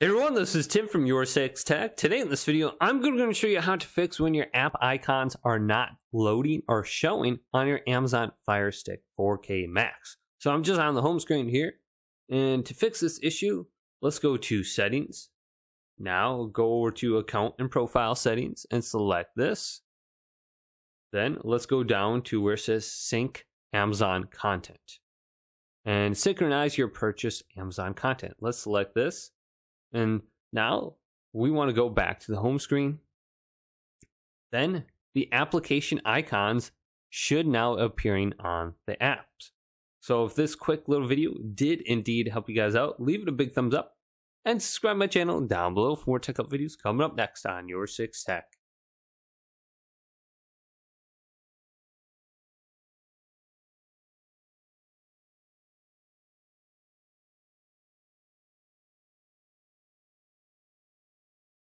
Hey everyone, this is Tim from Your Six Tech. Today in this video, I'm going to show you how to fix when your app icons are not loading or showing on your Amazon Fire Stick 4K Max. So I'm just on the home screen here. And to fix this issue, let's go to Settings. Now go over to Account and Profile Settings and select this. Then let's go down to where it says Sync Amazon Content. And synchronize your purchase Amazon content. Let's select this and now we want to go back to the home screen. Then the application icons should now appearing on the apps. So if this quick little video did indeed help you guys out, leave it a big thumbs up and subscribe my channel down below for more tech up videos coming up next on Your Six Tech.